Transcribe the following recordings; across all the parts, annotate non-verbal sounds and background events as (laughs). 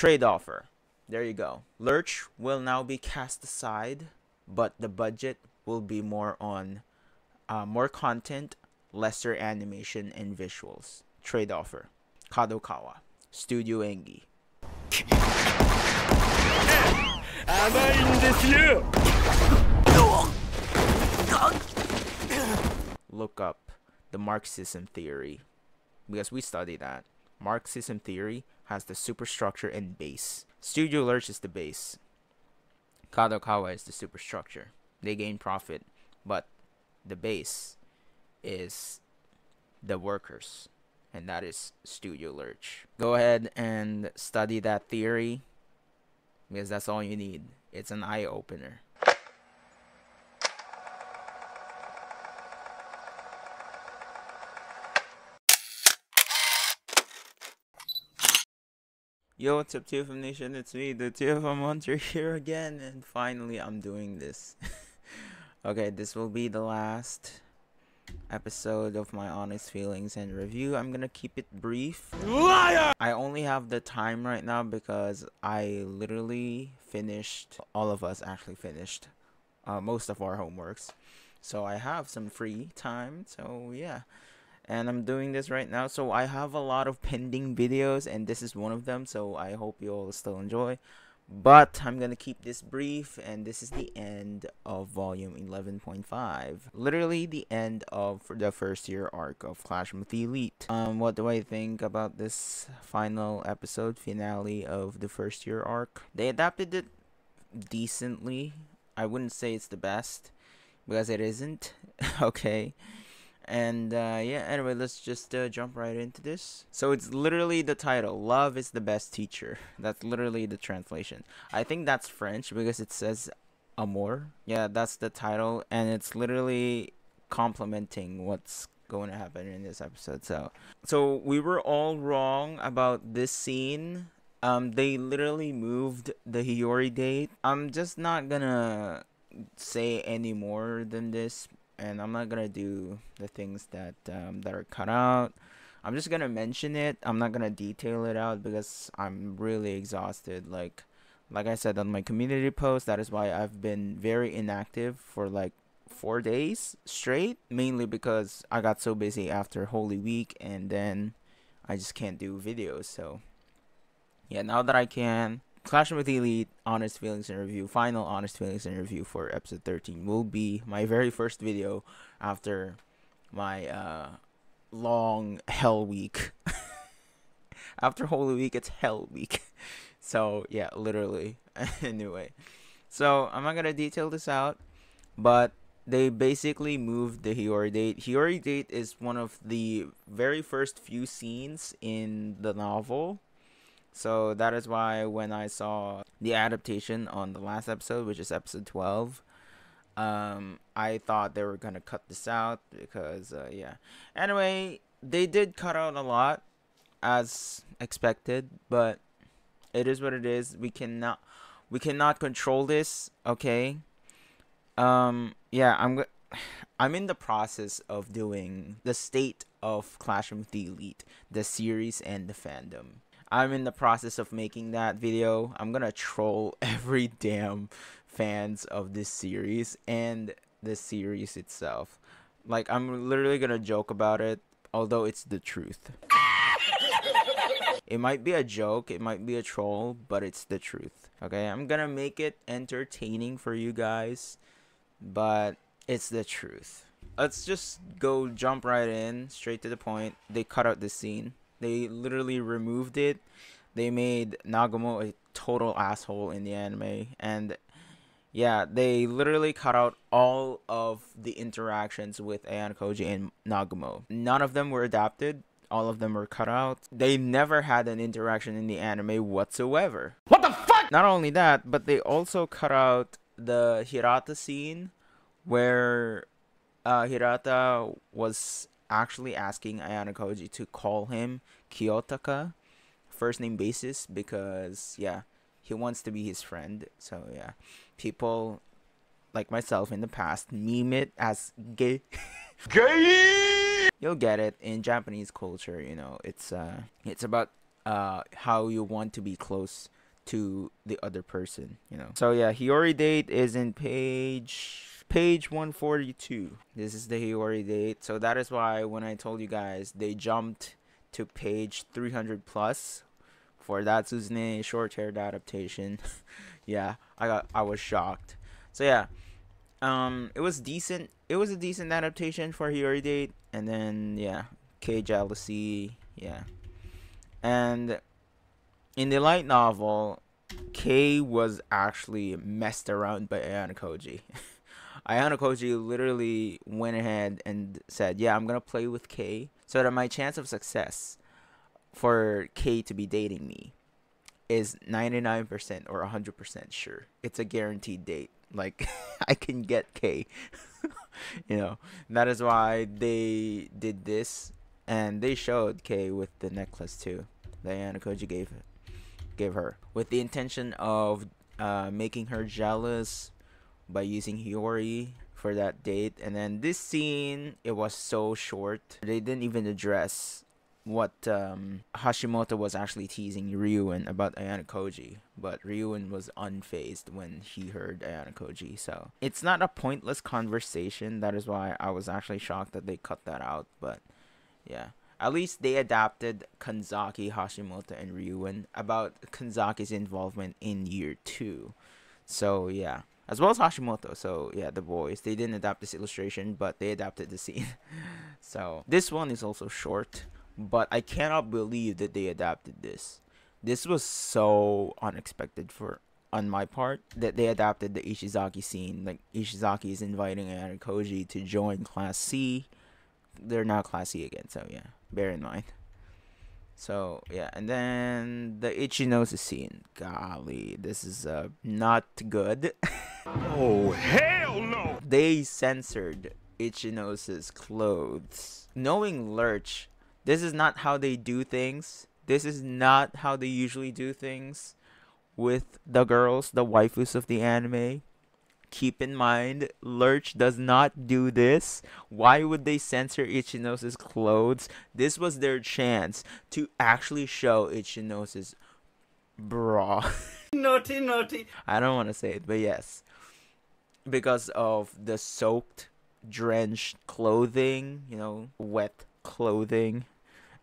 Trade offer. There you go. Lerche will now be cast aside, but the budget will be more on uh, more content, lesser animation and visuals. Trade offer. Kadokawa. Studio Engi. Look up the Marxism theory because we study that. Marxism theory has the superstructure and base. Studio Lerche is the base. Kadokawa is the superstructure. They gain profit, but the base is the workers, and that is Studio Lerche. Go ahead and study that theory because that's all you need. It's an eye opener. Yo, what's up, TFM Nation? It's me, the TFM Hunter (laughs) here again, and finally I'm doing this. (laughs) okay, this will be the last episode of my honest feelings and review. I'm gonna keep it brief. Liar! I only have the time right now because I literally finished, all of us actually finished uh, most of our homeworks. So I have some free time, so yeah and I'm doing this right now. So I have a lot of (laughs) pending videos, and this is one of them. So I hope you all still enjoy. But I'm gonna keep this brief, and this is the end of volume 11.5. Literally the end of the first year arc of Clash with the Elite. Um, what do I think about this final episode finale of the first year arc? They adapted it decently. I wouldn't say it's the best because it isn't. (laughs) okay and uh, yeah anyway let's just uh, jump right into this. So it's literally the title love is the best teacher. That's literally the translation. I think that's french because it says amour. Yeah that's the title and it's literally complimenting what's going to happen in this episode. So so we were all wrong about this scene. Um they literally moved the hiyori date. I'm just not gonna say any more than this and I'm not gonna do the things that um, that are cut out. I'm just gonna mention it. I'm not gonna detail it out because I'm really exhausted. Like, like I said on my community post, that is why I've been very inactive for like four days straight. Mainly because I got so busy after Holy Week, and then I just can't do videos. So, yeah, now that I can, Clash with the Elite honest feelings and review, final honest feelings and review for episode 13 will be my very first video after my uh long hell week. (laughs) after Holy Week, it's hell week. (laughs) so, yeah, literally. (laughs) anyway. So, I'm not going to detail this out, but they basically moved the Hiyori date. Hiyori date is one of the very first few scenes in the novel so that is why when I saw the adaptation on the last episode, which is episode 12, um, I thought they were going to cut this out because, uh, yeah. Anyway, they did cut out a lot as expected, but it is what it is. We cannot we cannot control this, okay? Um yeah, I'm (sighs) I'm in the process of doing the state of Clash of the Elite, the series and the fandom. I'm in the process of making that video. I'm gonna troll (laughs) every damn fans of this series and the series itself. Like I'm literally gonna joke about it, although it's the truth. it might be a joke, it might be a troll, but it's the truth. Okay, I'm gonna make it entertaining for you guys, but it's the truth. Let's just go jump right in, straight to the point. They cut out this scene. They literally removed it. They made Nagumo a total asshole in the anime, and yeah, they literally cut out all of the interactions with Ayanokoji and Nagumo. None of them were adapted. All of them were cut out. They never had an interaction in the anime whatsoever. What the fuck? Not only that, but they also cut out the Hirata scene where uh, Hirata was actually asking Ayanokoji to call him Kiyotaka, first name basis, because yeah, he wants to be his friend. So yeah, people like myself in the past meme it as gay. gay. (laughs) You'll get it in Japanese culture. You know, it's uh, it's about uh how you want to be close to the other person, you know. So yeah, Hiyori date is in page page 142. This is the Hiyori date. So that is why when I told you guys they jumped to page 300 plus for that Suzune short haired adaptation. (laughs) yeah, I got I was shocked. So yeah, um, it was decent. It was a decent adaptation for Hiyori Date, and then yeah, Kei Jealousy, yeah, and in the light novel, Kei was actually messed around by Ayanokoji. (laughs) Ayanokoji literally went ahead and said, "Yeah, I'm gonna play with Kei so that my chance of success for Kei to be dating me is 99% or 100% sure. It's a guaranteed date. Like (laughs) I can get Kei. (laughs) you know, that is why they did this and they showed Kei with the necklace too. Ayanokoji gave gave her with the intention of uh, making her jealous by using Hiyori for that date. And then this scene, it was so short. They didn't even address what um, Hashimoto was actually teasing Ryuen about Ayanokoji, but Ryuen was unfazed when he heard Ayanokoji. So it's not a pointless conversation. That is why I was actually shocked that they cut that out. But yeah, at least they adapted Kanzaki, Hashimoto, and Ryuen about Kanzaki's involvement in year two. So yeah, as well as Hashimoto. So yeah, the boys they didn't adapt this illustration, but they adapted the scene. (laughs) so this one is also short but I cannot believe that they adapted this. This was so unexpected for on my part that they adapted the Ishizaki scene. Like Ishizaki is inviting Ayanokoji to join Class C. They're now Class C again, so yeah, bear in mind. So yeah, and then the Ichinose scene. Golly, this is uh not good. (laughs) oh hell no! They censored Ichinose's clothes. Knowing Lerche this is not how they do things. This is not how they usually do things with the girls, the waifus of the anime. Keep in mind, Lerche does not do this. Why would they censor Ichinose's clothes? This was their chance to actually show Ichinose's bra. (laughs) naughty, naughty. I don't want to say it, but yes. Because of the soaked, drenched clothing, you know, wet clothing.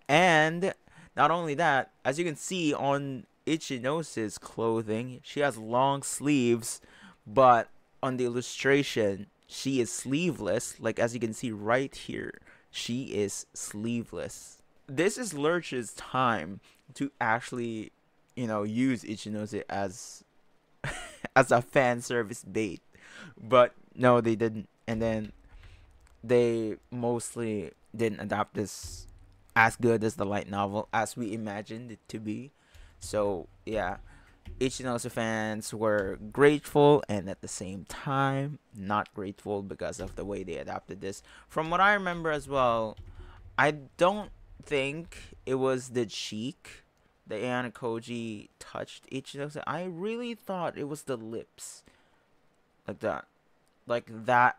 And not only that, as you can see on Ichinose's clothing, she has long sleeves, but on the illustration, she is sleeveless. Like as you can see right here, she is sleeveless. This is Lerche's time to actually, you know, use Ichinose as (laughs) as a fan service bait. But no, they didn't. And then they mostly didn't adapt this as good as the light novel as we imagined it to be. So yeah, Ichinose fans were grateful and at the same time not grateful because of the way they adapted this. From what I remember as well, I don't think it was the cheek that Ayanokoji touched Ichinose. I really thought it was the lips. Like that. Like that.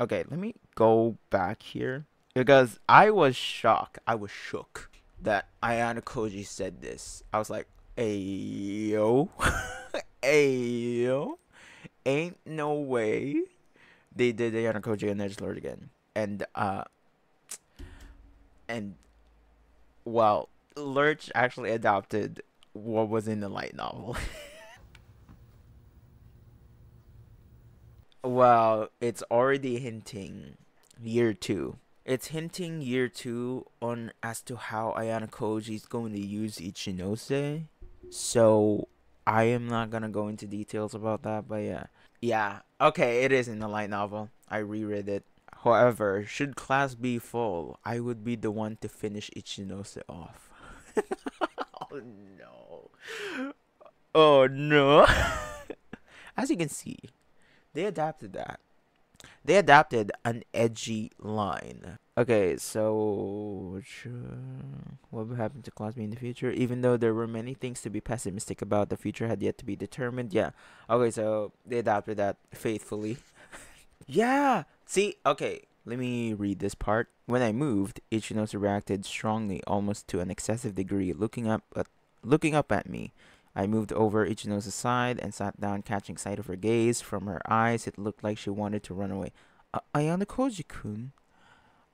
Okay, let me go back here because I was shocked. I was shook that Ayanokoji said this. I was like, "Ayo, (laughs) ayo, ain't no way." They did Ayanokoji and Edge Lord again, and uh, and well, Lerche actually adopted what was in the light novel. (laughs) well, it's already hinting year two it's hinting year two on as to how Ayanokoji is going to use Ichinose. So I am not gonna go into details about that, but yeah. Yeah, okay, it is in the light novel. I reread it. However, should class be full, I would be the one to finish Ichinose off. (laughs) oh no. Oh no. (laughs) As you can see, they adapted that they adapted an edgy line. Okay, so uh, what will happen to Class in the future? Even though there were many things to be pessimistic about, the future had yet to be determined. Yeah. Okay, so they adapted that faithfully. (laughs) yeah. See, okay, let me read this part. When I moved, Ichinose reacted strongly, almost to an excessive degree, looking up looking up at me. I moved over Ichinose's side and sat down, catching sight of her gaze. From her eyes, it looked like she wanted to run away. Uh, Ayanokoji-kun?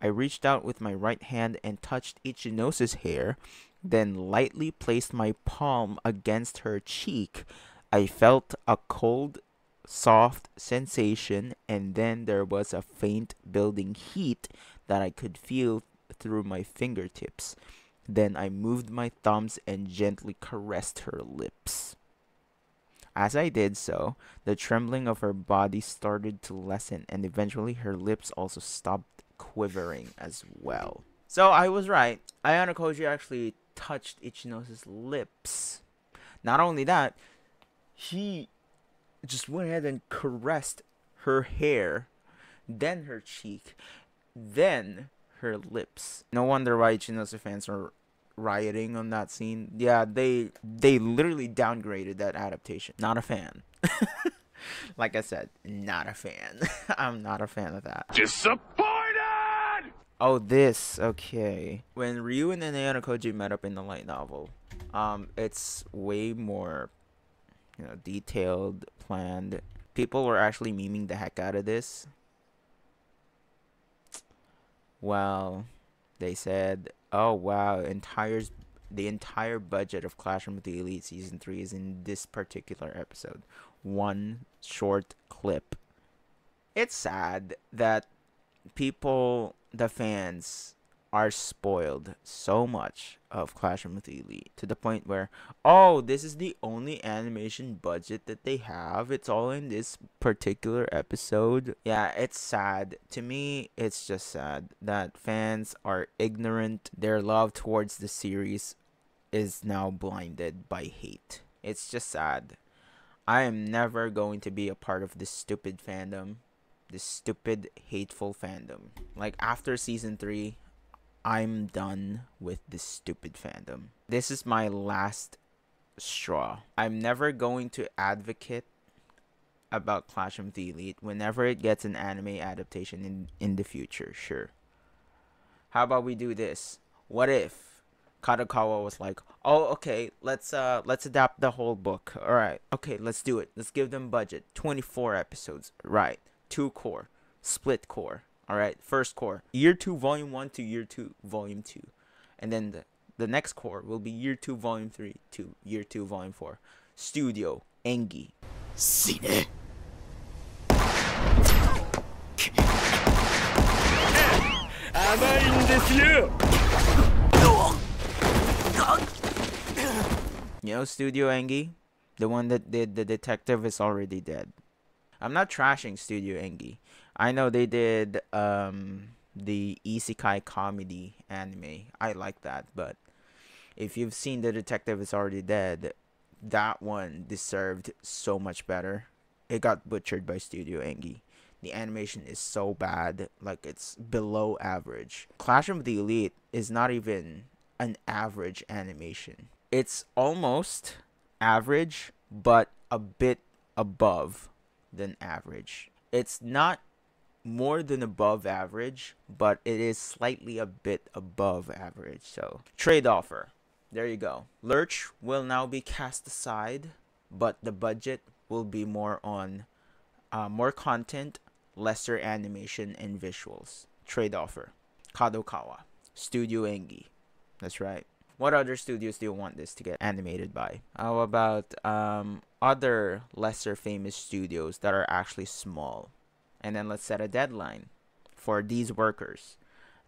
I reached out with my right hand and touched Ichinose's hair, then lightly placed my palm against her cheek. I felt a cold, soft sensation, and then there was a faint building heat that I could feel through my fingertips. Then I moved my thumbs and gently caressed her lips. As I did so, the trembling of her body started to lessen, and eventually her lips also stopped quivering as well. So I was right. Ayanokoji actually touched Ichinose's lips. Not only that, he just went ahead and caressed her hair, then her cheek, then her lips. No wonder why Ichinose's fans are rioting on that scene. Yeah, they they literally downgraded that adaptation. Not a fan. (laughs) like I said, not a fan. (laughs) I'm not a fan of that. Disappointed! Oh, this. Okay. When Ryu and Ayanokoji met up in the light novel, um, it's way more, you know, detailed, planned. People were actually memeing the heck out of this. Well, they said, "Oh wow, entire the entire budget of Classroom of the Elite season 3 is in this particular episode. One short clip." It's sad that people the fans are spoiled so much of Clash of the Elite to the point where, oh, this is the only animation budget that they have. It's all in this particular episode. Yeah, it's sad. To me, it's just sad that fans are ignorant. Their love towards the series is now blinded by hate. It's just sad. I am never going to be a part of this stupid fandom this stupid hateful fandom. Like after season 3, I'm done with this stupid fandom. This is my last straw. I'm never going to advocate about Clash of the Elite whenever it gets an anime adaptation in in the future, sure. How about we do this? What if Kadokawa was like, "Oh, okay, let's uh let's adapt the whole book. All right. Okay, let's do it. Let's give them budget. 24 episodes. Right two cour, split cour. All right, first cour, year two, volume one to year two, volume two, and then the the next cour will be year two, volume three to year two, volume four. Studio Engi. Cine. You know Studio Engi? The one that did the detective is already dead. I'm not trashing Studio Engi. I know they did um the isekai comedy anime. I like that, but if you've seen The Detective is Already Dead, that one deserved so much better. It got butchered by Studio Engi. The animation is so bad, like it's below average. Clash of the Elite is not even an average animation. It's almost average, but a bit above than average. It's not more than above average, but it is slightly a bit above average. So, trade offer. There you go. Lerche will now be cast aside, but the budget will be more on uh, more content, lesser animation, and visuals. Trade offer. Kadokawa. Studio Engi. That's right. What other studios do you want this to get animated by? How about um, other lesser famous studios that are actually small? And then let's set a deadline for these workers.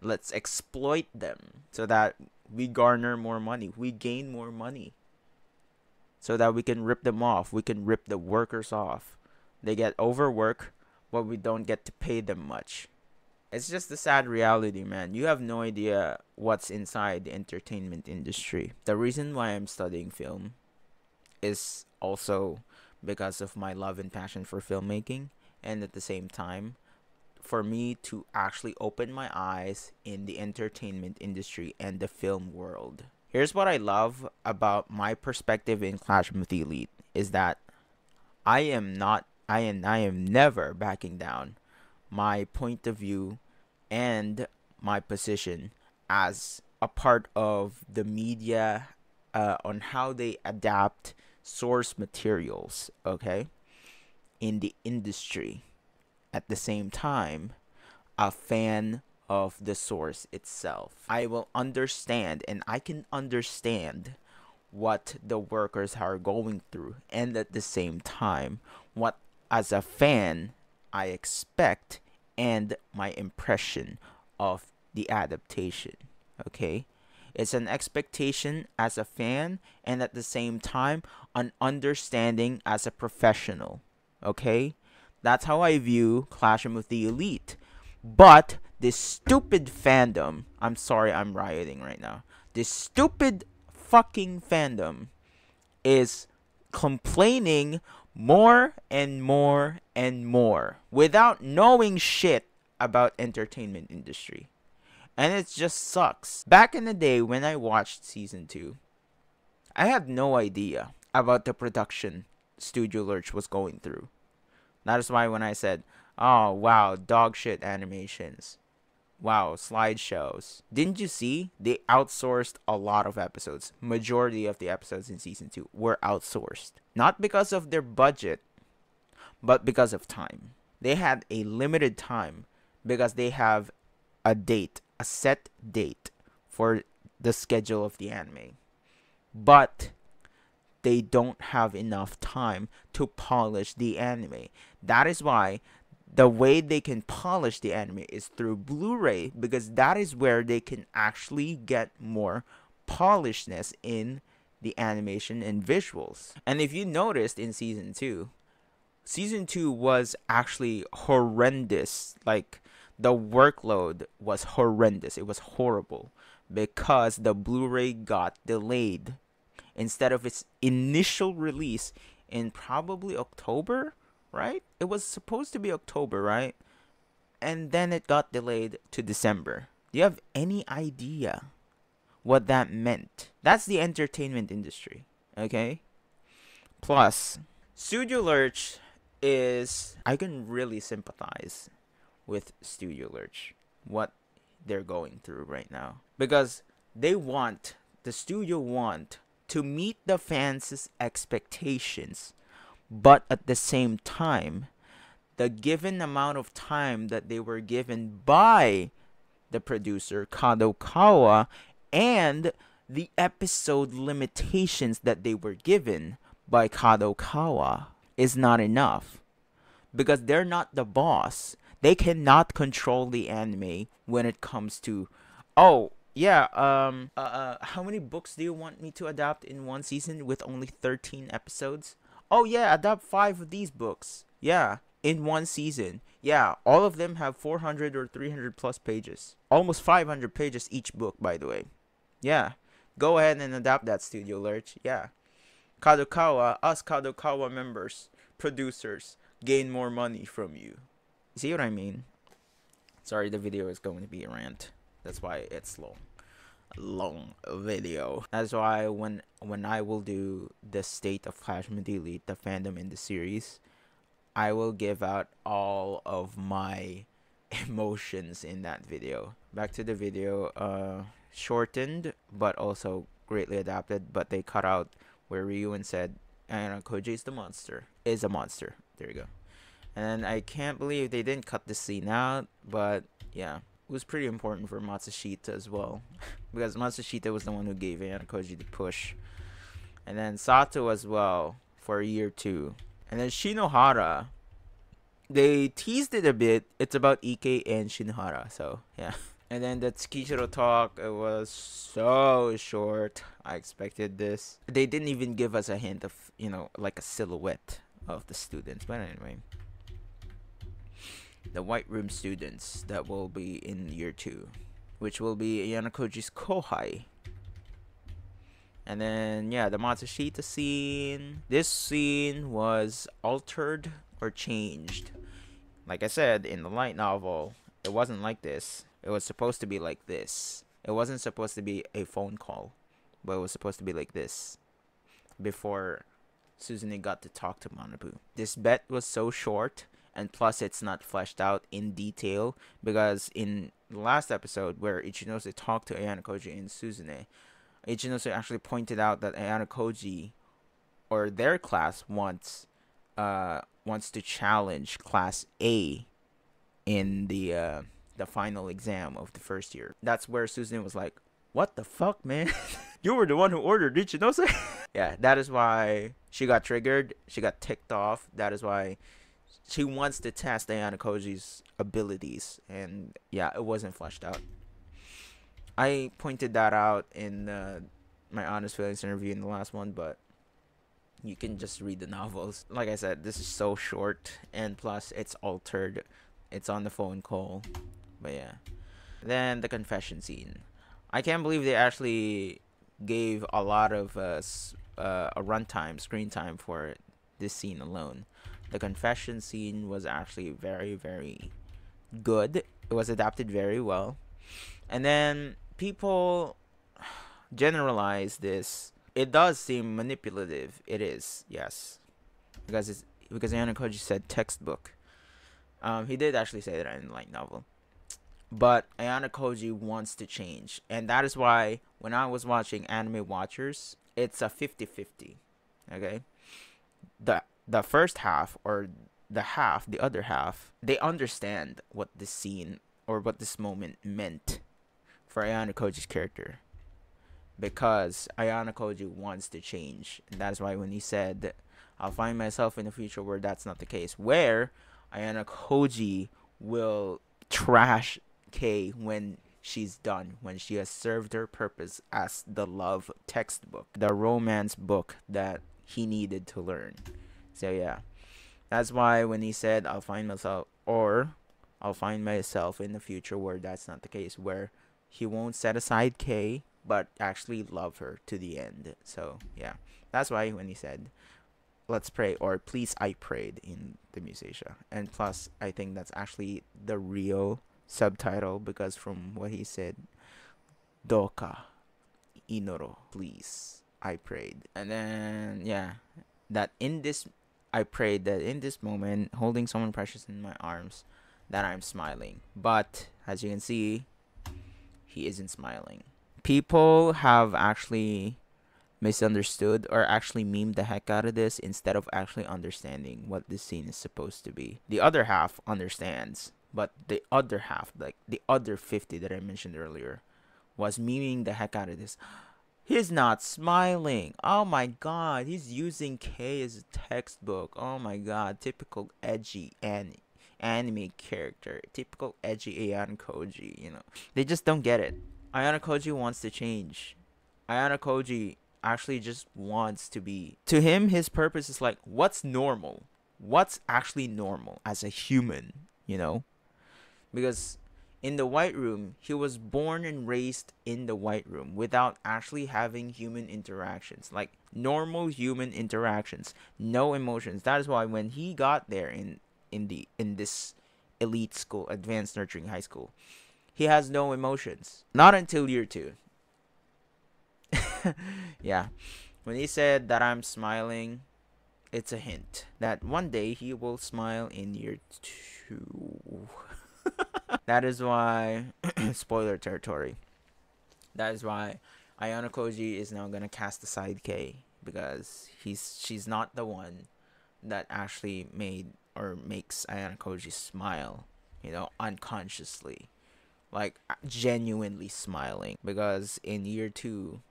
Let's exploit them so that we garner more money, we gain more money. So that we can rip them off, we can rip the workers off. They get overwork, but we don't get to pay them much it's just the sad reality, man. You have no idea what's inside the entertainment industry. The reason why I'm studying film is also because of my love and passion for filmmaking, and at the same time, for me to actually open my eyes in the entertainment industry and the film world. Here's what I love about my perspective in Clash of the Elite is that I am not I am I am never backing down my point of view and my position as a part of the media uh, on how they adapt source materials, okay, in the industry. At the same time, a fan of the source itself. I will understand and I can understand what the workers are going through and at the same time what as a fan I expect and my impression of the adaptation. Okay? It's an expectation as a fan and at the same time an understanding as a professional. Okay? That's how I view Clashing of the Elite. But this stupid fandom, I'm sorry I'm rioting right now. This stupid fucking fandom is complaining more and more and more without knowing shit about entertainment industry. And it just sucks. Back in the day when I watched season 2, I had no idea about the production Studio Lerche was going through. That is why when I said, "Oh, wow, dog shit animations." Wow, slideshows. Didn't you see? They outsourced a lot of episodes. Majority of the episodes in season 2 were outsourced. Not because of their budget, but because of time. They had a limited time because they have a date, a set date for the schedule of the anime. But they don't have enough time to polish the anime. That is why the way they can polish the anime is through Blu-ray because that is where they can actually get more polishedness in the animation and visuals. And if you noticed in season 2, season 2 was actually horrendous. Like the workload was horrendous. It was horrible because the Blu-ray got delayed instead of its initial release in probably October right? It was supposed to be October, right? And then it got delayed to December. Do you have any idea what that meant? That's the entertainment industry, okay? Plus, Studio Lerche is I can really sympathize with Studio Lerche, what they're going through right now because they want the studio want to meet the fans' expectations but at the same time, the given amount of time that they were given by the producer, Kadokawa, and the episode limitations that they were given by Kadokawa is not enough. Because they're not the boss. They cannot control the anime when it comes to, oh, yeah, um, uh, uh, how many books do you want me to adapt in one season with only 13 episodes? Oh yeah, adapt five of these books. Yeah, in one season. Yeah, all of them have 400 or 300 plus pages. Almost 500 pages each book, by the way. Yeah, go ahead and adapt that Studio Lerche Yeah. Kadokawa, us Kadokawa members, producers, gain more money from you. See what I mean? Sorry, the video is going to be a rant. That's why it's long long video. That's why when when I will do the state of Clash the fandom in the series, I will give out all of my (laughs) emotions in that video. Back to the video, uh, shortened but also greatly adapted, but they cut out where Ryuen said, and Koji is the monster. Is a monster. There you go. And I can't believe they didn't cut the scene out, but yeah was pretty important for Matsushita as well. because Matsushita was the one who gave Ayanokoji the push. And then Sato as well for a year two. And then Shinohara, they teased it a bit. It's about Ike and Shinohara, so yeah. And then the Tsukishiro talk, it was so short. I expected this. They didn't even give us a hint of, you know, like a silhouette of the students. But anyway the White Room students that will be in year two, which will be Yanakoji's Kohai. And then, yeah, the Matsushita scene. This scene was altered or changed. Like I said, in the light novel, it wasn't like this. It was supposed to be like this. It wasn't supposed to be a phone call, but it was supposed to be like this. Before Suzune got to talk to Manabu. This bet was so short and plus it's not fleshed out in detail because in the last episode where Ichinose talked to Ayanokoji and Suzune, Ichinose actually pointed out that Ayanokoji or their class wants uh wants to challenge class A in the uh the final exam of the first year. That's where Suzune was like, "What the fuck, man? (laughs) you were the one who ordered Ichinose." (laughs) yeah, that is why she got triggered. She got ticked off. That is why she wants to test Ayanokoji's abilities, and yeah, it wasn't fleshed out. I pointed that out in uh, my honest feelings interview in the last one, but you can just read the novels. Like I said, this is so short, and plus it's altered. It's on the phone call, but yeah. Then the confession scene. I can't believe they actually gave a lot of uh, uh, a runtime, screen time for this scene alone. The confession scene was actually very, very good. It was adapted very well. And then people generalize this. It does seem manipulative. It is, yes, because it's because Ayanokoji said textbook. Um, he did actually say that in the light novel, but Ayanokoji wants to change, and that is why when I was watching Anime Watchers, it's a 50-50. Okay, the the first half or the half, the other half, they understand what this scene or what this moment meant for Ayanokoji's character because Ayanokoji wants to change. And that's why when he said, I'll find myself in the future where that's not the case, where Ayanokoji will trash Kei when she's done, when she has served her purpose as the love textbook, the romance book that he needed to learn. So, yeah. That's why when he said, I'll find myself, or I'll find myself in the future where that's not the case, where he won't set aside Kei but actually love her to the end. So yeah, that's why when he said, "Let's pray" or "Please, I prayed" in the Musasia, and plus I think that's actually the real subtitle because from what he said, "Doka inoro," please, I prayed, and then yeah, that in this I prayed that in this moment, holding someone precious in my arms, that I'm smiling. But as you can see, he isn't smiling people have actually misunderstood or actually memed the heck out of this instead of actually understanding what this scene is supposed to be. The other half understands, but the other half, like the other 50 that I mentioned earlier, was memeing the heck out of this. He's not smiling. Oh my god, he's using Kei as a textbook. Oh my god, typical edgy and anime character. Typical edgy Ayanokoji, you know. They just don't get it. Ayanokoji wants to change. Ayanokoji actually just wants to be. To him, his purpose is like, what's normal? What's actually normal as a human, you know? Because in the White Room, he was born and raised in the White Room without actually having human interactions, like normal human interactions, no emotions. That is why when he got there in in the in this elite school, advanced nurturing high school, he has no emotions. Not until year two. (laughs) yeah. When he said that I'm smiling, it's a hint that one day he will smile in year two. That is why, (clears throat) spoiler territory. That is why Ayanokoji is now gonna cast aside Kei because he's she's not the one that actually made or makes Ayanokoji smile, you know, unconsciously like genuinely smiling because in year two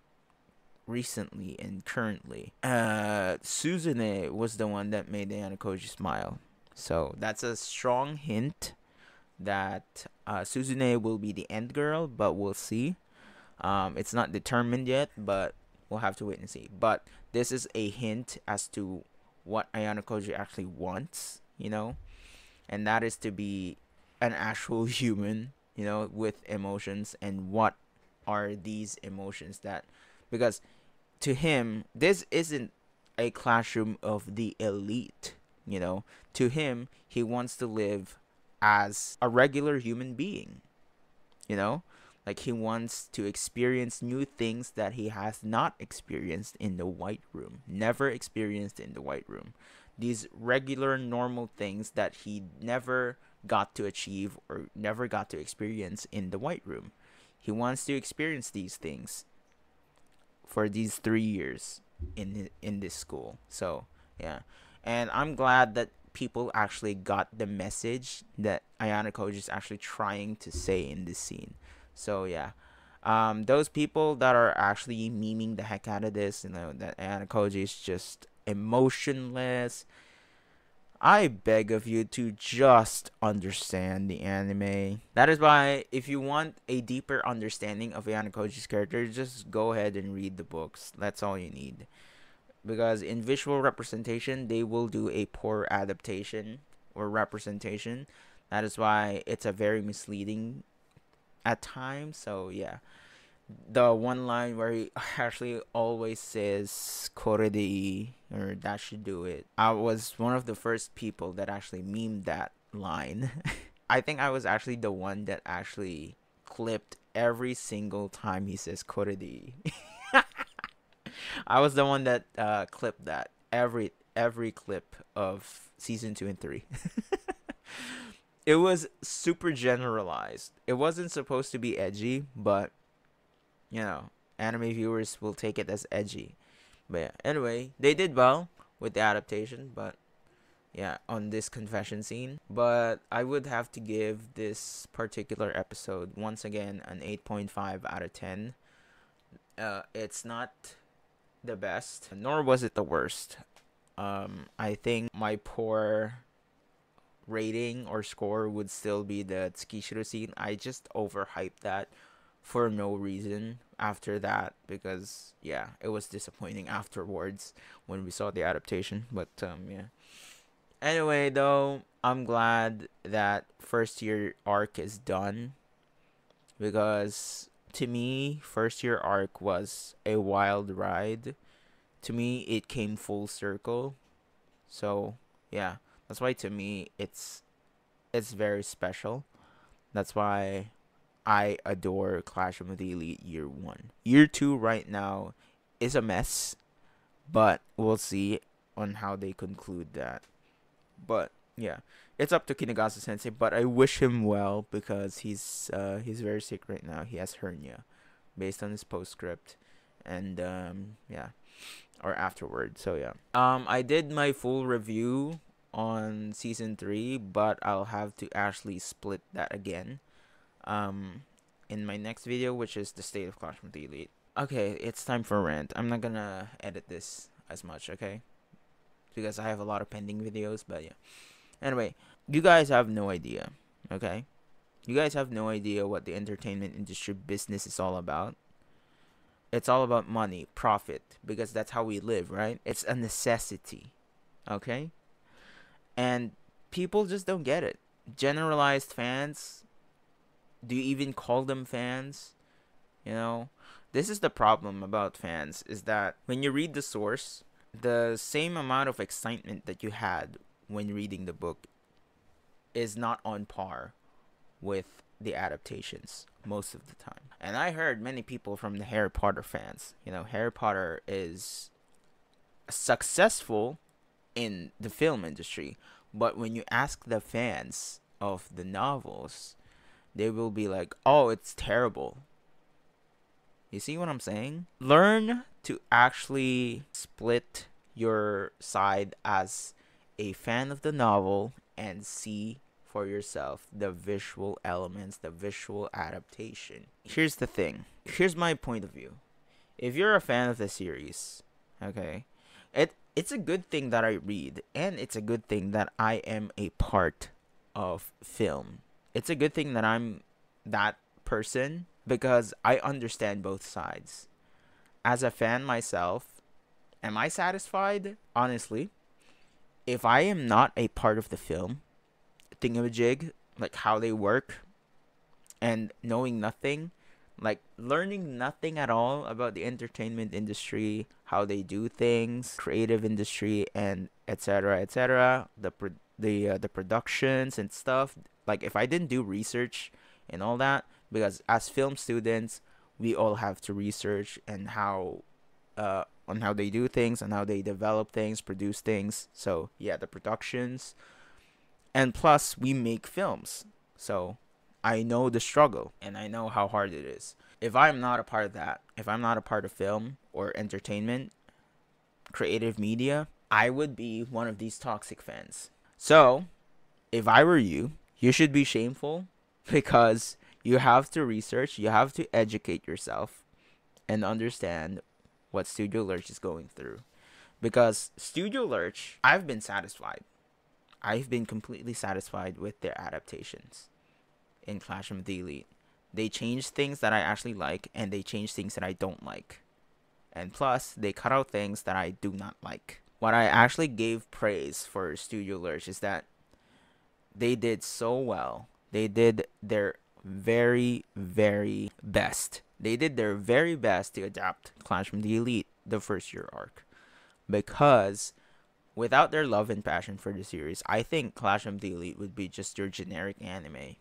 recently and currently uh Suzune was the one that made Ayanokoji smile so that's a strong hint that uh, Suzune will be the end girl but we'll see. Um it's not determined yet but we'll have to wait and see. But this is a hint as to what Ayanokoji actually wants you know? And that is to be an actual (laughs) human you know, with emotions. And what are these emotions that because to him this isn't a classroom of the elite, you know. To him, he wants to live as a regular human being. You know? Like he wants to experience new things that he has not experienced in the white room, never experienced in the white room. These regular normal things that he never got to achieve or never got to experience in the White Room. He wants to experience these things for these three years in in this school. So yeah, and I'm glad that people actually got the message that Ayanokoji is actually trying to say in this scene. So yeah, um, those people that are actually memeing the heck out of this, you know, that Ayanokoji is just emotionless. I beg of you to just understand the anime. That is why, if you want a deeper understanding of Ayanokoji's character, just go ahead and read the books. That's all you need. Because in visual representation, they will do a poor adaptation or representation. That is why it's a very misleading at times. So, yeah the one line where he (laughs) actually always says koredei or that should do it. I was one of the first people that actually memed that line. (laughs) I think I was actually the one that actually clipped every single time he says "Kore de." (laughs) I was the one that uh, clipped that every every clip of season two and three. (laughs) it was super generalized. It wasn't supposed to be edgy, but you know, anime viewers will take it as edgy. But yeah, anyway, they did well with the adaptation, but yeah, on this confession scene. But I would have to give this particular episode once again an 8.5 out of 10. Uh, it's not the best, nor was it the worst. Um, I think my poor rating or score would still be the Tsukishiro scene. I just overhyped that for no reason after that because yeah it was disappointing afterwards when we saw the adaptation but um yeah anyway though i'm glad that first year arc is done because to me first year arc was a wild ride to me it came full circle so yeah that's why to me it's it's very special that's why I adore Clash of the Elite Year 1. Year 2 right now is a mess, but we'll see on how they conclude that. But yeah, it's up to Kinugasa Sensei, but I wish him well because he's uh, he's very sick right now. He has hernia based on his postscript and um, yeah, or afterward. So yeah. Um I did my full review on season 3, but I'll have to actually split that again um, in my next video, which is the state of Clash of the Elite. Okay, it's time for a rant. I'm not gonna edit this as much, okay? Because I have a lot of pending videos, but yeah. Anyway, you guys have no idea, okay? You guys have no idea what the entertainment industry business is all about. It's all about money, profit, because that's how we live, right? It's a necessity, okay? And people just don't get it. Generalized fans do you even call them fans? You know, this is the problem about fans is that when you read the source, the same amount of excitement that you had when reading the book is not on par with the adaptations most of the time. And I heard many people from the Harry Potter fans, you know, Harry Potter is successful in the film industry, but when you ask the fans of the novels, they will be like, oh, it's terrible. You see what I'm saying? Learn to actually split your side as a fan of the novel and see for yourself the visual elements, the visual adaptation. Here's the thing. Here's my point of view. If you're a fan of the series, okay, it it's a good thing that I read and it's a good thing that I am a part of film it's a good thing that I'm that person because I understand both sides. As a fan myself, am I satisfied? Honestly, if I am not a part of the film, thingamajig, like how they work, and knowing nothing, like learning nothing at all about the entertainment industry, how they do things, creative industry, and etc. etc. The pro- the uh, the productions and stuff, like if I didn't do research and all that, because as film students, we all have to research and how uh on how they do things and how they develop things, produce things. So yeah, the productions. And plus we make films. So I know the struggle and I know how hard it is. if I'm not a part of that, if I'm not a part of film or entertainment, creative media, I would be one of these toxic fans. So, if I were you, you should be shameful (laughs) because you have to research, you have to educate yourself and understand what Studio Lerche is going through. Because Studio Lerche, I've been satisfied. I've been completely satisfied with their adaptations in Clash of the Elite. They changed things that I actually like and they changed things that I don't like. And plus, they cut out things that I do not like. What I actually gave praise for Studio Lerche is that they did so well. They did their very, very best. They did their very best to adapt Clash from the Elite, the first year arc. Because without their love and passion for the series, I think Clash of the Elite would be just your generic anime.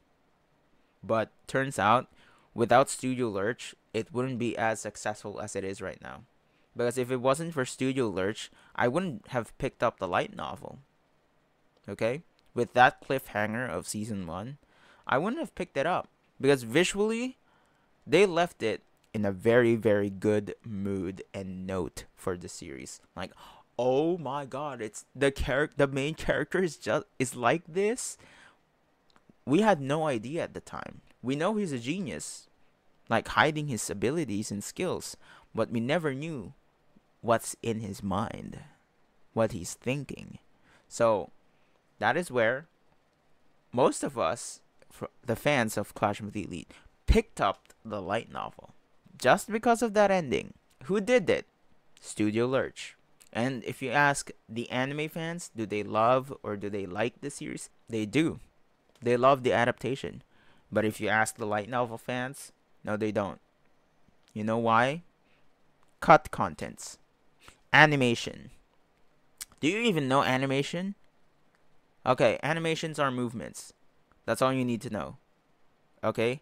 But turns out, without Studio Lerche, it wouldn't be as successful as it is right now. Because if it wasn't for Studio Lerche, I wouldn't have picked up the light novel. Okay? With that cliffhanger of season 1, I wouldn't have picked it up. Because visually, they left it in a very, very good mood and note for the series. Like, oh my god, it's the character the main character is just is like this. We had no idea at the time. We know he's a genius, like hiding his abilities and skills, but we never knew what's in his mind, what he's thinking. So that is where most of us, the fans of Clash of the Elite, picked up the light novel just because of that ending. Who did it? Studio Lerche. And if you ask the anime fans, do they love or do they like the series? They do. They love the adaptation. But if you ask the light novel fans, no, they don't. You know why? Cut contents. Animation. Do you even know animation? Okay, animations are movements. That's all you need to know. Okay?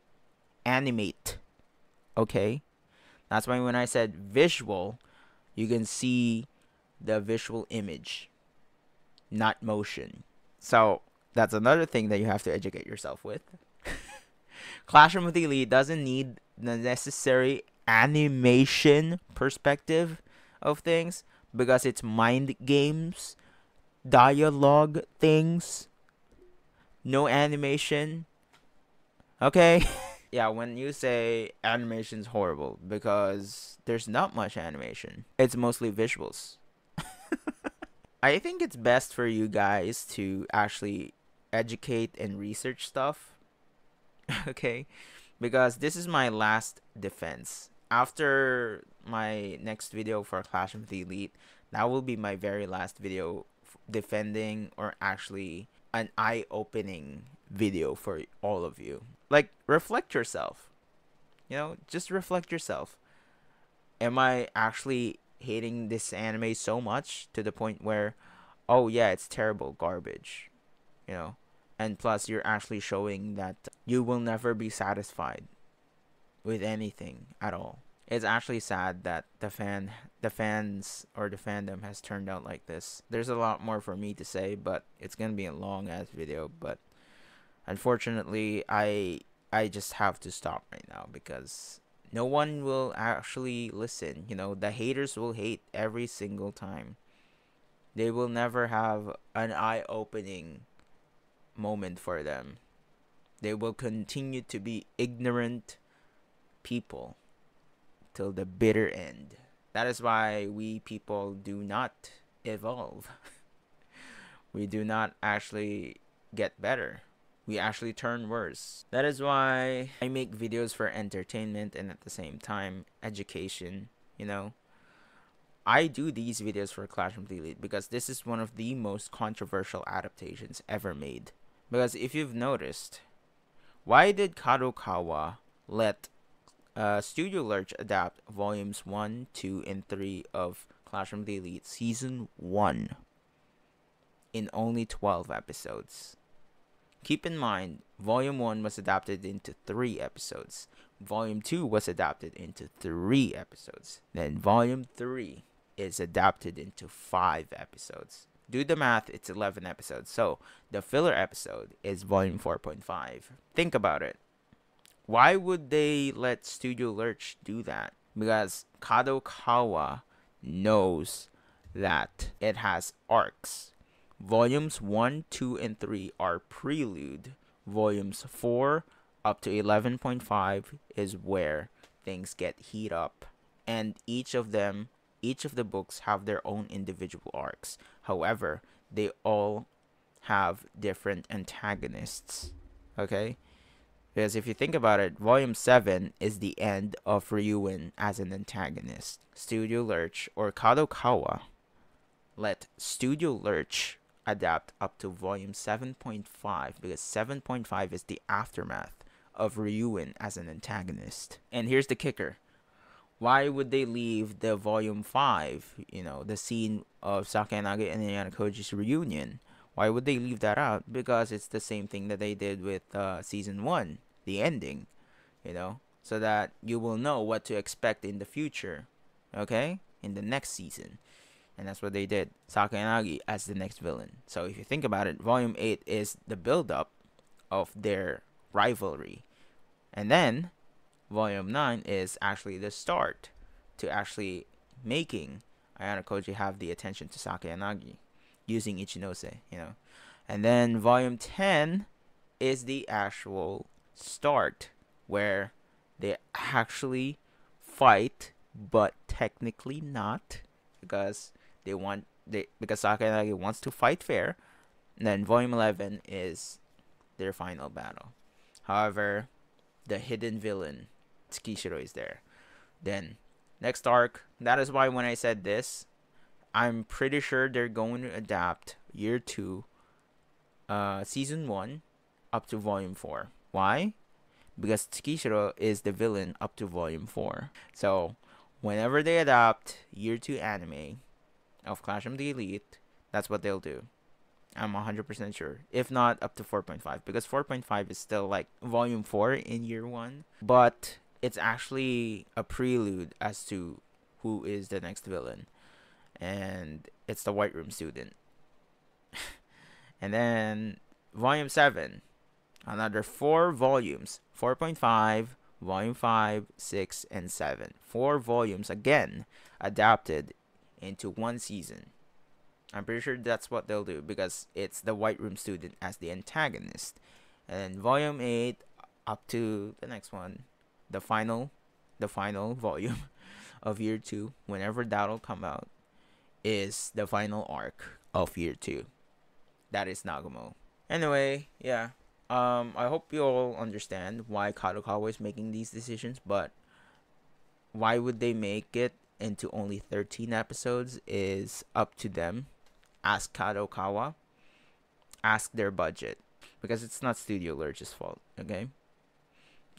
Animate. Okay? That's why when I said visual, you can see the visual image, not motion. So that's another thing that you have to educate yourself with. (laughs) Classroom with Elite doesn't need the necessary animation perspective of things because it's mind games, dialogue things, no animation. Okay? (laughs) yeah, when you say animation's horrible because there's not much animation. It's mostly visuals. (laughs) I think it's best for you guys to actually educate and research stuff. (laughs) okay? Because this is my last defense after my next video for Clash of the Elite, that will be my very last video defending or actually an eye-opening video for all of you. Like reflect yourself. You know, just reflect yourself. Am I actually hating this anime so much to the point where oh yeah, it's terrible garbage. You know, and plus you're actually showing that you will never be satisfied with anything at all. It's actually sad that the fan the fans or the fandom has turned out like this. There's a lot more for me to say, but it's going to be a long ass video, but unfortunately, I I just have to stop right now because no one will actually listen. You know, the haters will hate every single time. They will never have an eye-opening moment for them. They will continue to be ignorant people till the bitter end. That is why we people do not evolve. (laughs) we do not actually get better. We actually turn worse. That is why I make videos for entertainment and at the same time education, you know. I do these videos for the Elite because this is one of the most controversial adaptations ever made. Because if you've noticed, why did Kadokawa let uh, Studio Lerche adapt volumes 1, 2, and 3 of Classroom of the Elite Season 1 in only 12 episodes. Keep in mind, Volume 1 was adapted into 3 episodes. Volume 2 was adapted into 3 episodes. Then Volume 3 is adapted into 5 episodes. Do the math, it's 11 episodes. So, the filler episode is Volume 4.5. Think about it why would they let Studio Lerche do that? Because Kadokawa knows that it has arcs. Volumes 1, 2, and 3 are prelude. Volumes 4 up to 11.5 is where things get heat up. And each of them, each of the books have their own individual arcs. However, they all have different antagonists. Okay? Because if you think about it, Volume 7 is the end of Ryuen as an antagonist. Studio Lerche or Kadokawa let Studio Lerche adapt up to Volume 7.5 because 7.5 is the aftermath of Ryuen as an antagonist. And here's the kicker. Why would they leave the volume 5, you know, the scene of Sakayanagi and Ayanokoji's reunion? Why would they leave that out? Because it's the same thing that they did with uh, season 1, the ending, you know, so that you will know what to expect in the future, okay? In the next season. And that's what they did. Sakayanagi as the next villain. So if you think about it, volume 8 is the build up of their rivalry. And then volume 9 is actually the start to actually making Ayanokoji have the attention to Sakayanagi using Ichinose, you know. And then volume 10 is the actual start where they actually fight but technically not because they want they because Sakayanagi wants to fight fair. And then volume 11 is their final battle. However, the hidden villain, Tsukishiro, is there. Then, next arc, that is why when I said this, I'm pretty sure they're going to adapt year 2, uh, season 1, up to volume 4. Why? Because Tsukishiro is the villain up to volume 4. So, whenever they adapt year 2 anime of Clash of the Elite, that's what they'll do. I'm 100% sure. If not, up to 4.5. Because 4.5 is still like volume 4 in year 1. But it's actually a prelude as to who is the next villain. And it's the White Room student. (laughs) and then volume 7. Another 4 volumes. 4.5, volume 5, 6, and 7. 4 volumes again adapted into one season. I'm pretty sure that's what they'll do because it's the White Room student as the antagonist. And volume 8 up to the next one, the final the final (laughs) volume of year 2 whenever that'll come out is the final arc of year 2. That is Nagumo. Anyway, yeah. Um I hope you all understand why Kadokawa is making these decisions, but why would they make it into only 13 episodes is up to them ask Kadokawa, ask their budget because it's not Studio Lerche's fault, okay?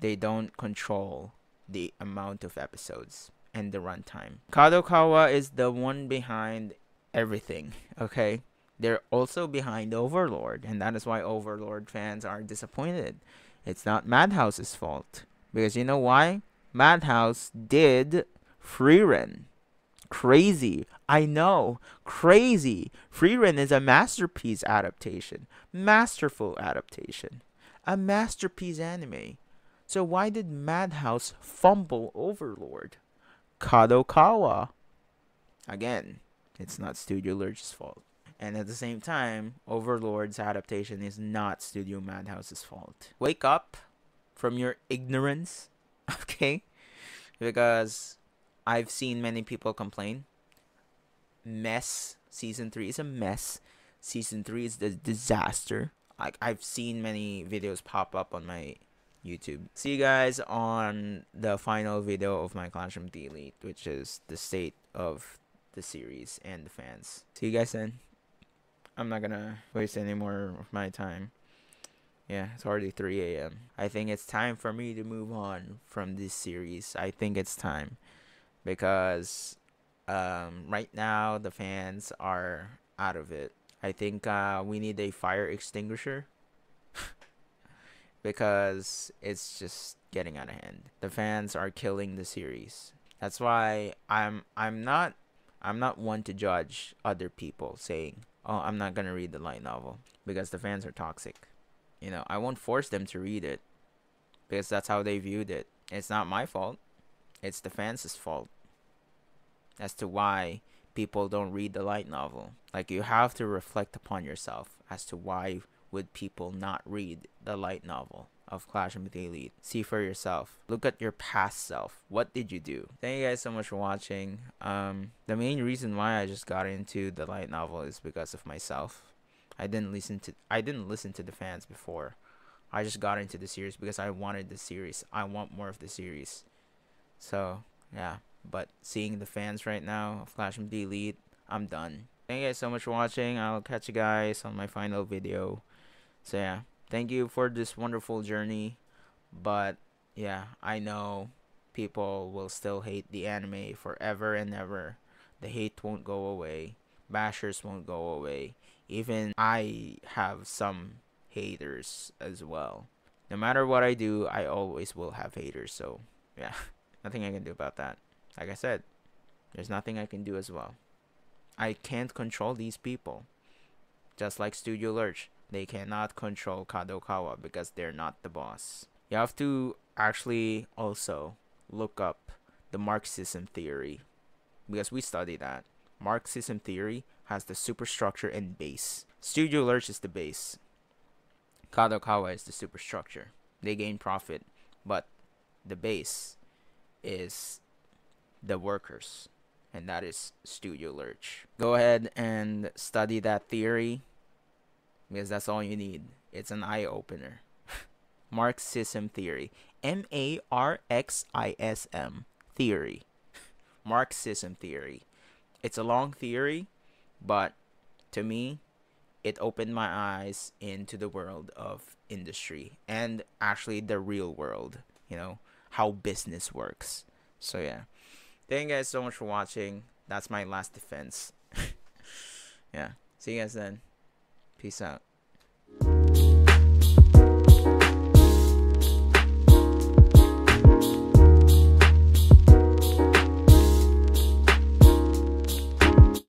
They don't control the amount of episodes and the runtime. Kadokawa is the one behind everything, okay? They're also behind Overlord, and that is why Overlord fans are disappointed. It's not Madhouse's fault. Because you know why? Madhouse did Frieren. Crazy. I know. Crazy. Frieren is a masterpiece adaptation. Masterful adaptation. A masterpiece anime. So why did Madhouse fumble Overlord? Kadokawa. Again, it's not Studio Lerche's fault. And at the same time, Overlord's adaptation is not Studio Madhouse's fault. Wake up from your ignorance, (laughs) okay? Because I've seen many people complain. Mess season three is a mess. Season three is the disaster. Like I've seen many videos pop up on my YouTube. See you guys on the final video of my the Elite, which is the state of the series and the fans. See you guys then. I'm not gonna waste any more of my time. Yeah, it's already 3 a.m. I think it's time for me to move on from this series. I think it's time because um, right now the fans are out of it. I think uh, we need a fire extinguisher (laughs) because it's just getting out of hand. The fans are killing the series. That's why I'm I'm not I'm not one to judge other people saying, "Oh, I'm not to read the light novel" because the fans are toxic. You know, I won't force them to read it. because that's how they viewed it. It's not my fault. It's the fans' fault as to why people don't read the light novel. Like you have to reflect upon yourself as to why would people not read the light novel of Clash of the Elite. See for yourself. Look at your past self. What did you do? Thank you guys so much for watching. Um, the main reason why I just got into the light novel is because of myself. I didn't listen to I didn't listen to the fans before. I just got into the series because I wanted the series. I want more of the series. So yeah, but seeing the fans right now of Clash of the Elite, I'm done. Thank you guys so much for watching. I'll catch you guys on my final video. So yeah, thank you for this wonderful journey. But yeah, I know people will still hate the anime forever and ever. The hate won't go away. Bashers won't go away. Even I have some haters as well. No matter what I do, I always will have haters. So yeah, (laughs) nothing I can do about that. Like I said, there's nothing I can do as well. I can't control these people. Just like Studio Lerche, they cannot control Kadokawa because they're not the boss. You have to actually also look up the Marxism theory because we study that. Marxism theory has the superstructure and base. Studio Lerche is the base. Kadokawa is the superstructure. They gain profit, but the base is the workers, and that is Studio Lerche. Go ahead and study that theory because that's all you need. It's an eye opener. (laughs) Marxism theory. M A R X I S M theory. Marxism theory. It's a long theory, but to me, it opened my eyes into the world of industry and actually the real world, you know, how business works. So yeah. Thank you guys so much for watching. That's my last defense. (laughs) yeah. See you guys then. Peace out.